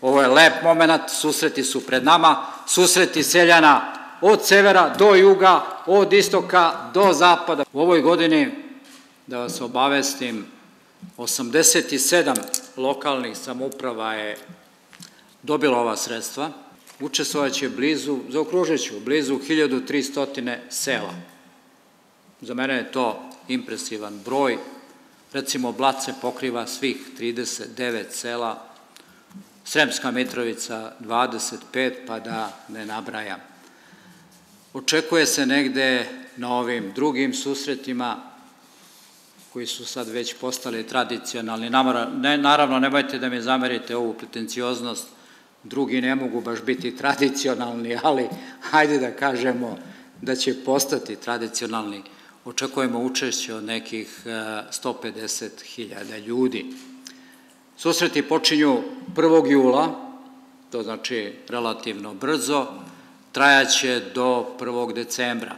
Ovo je lep moment, susreti su pred nama, susreti seljana od severa do juga, od istoka do zapada. U ovoj godini, da vas obavestim, 87 lokalnih samuprava je dobilo ova sredstva, učestvovaće blizu, zaokružit ću, blizu 1300 sela. Za mene je to impresivan broj. Recimo, Blace pokriva svih 39 sela, Sremska Mitrovica 25, pa da ne nabrajam. Očekuje se negde na ovim drugim susretima, koji su sad već postali tradicionalni. Naravno, nemojte da mi zamerite ovu pretencioznost, drugi ne mogu baš biti tradicionalni, ali hajde da kažemo da će postati tradicionalni. Očekujemo učešće od nekih 150.000 e, ljudi. Susreti počinju 1. jula, to znači relativno brzo, trajaće do 1. decembra.